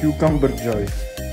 cucumber joy.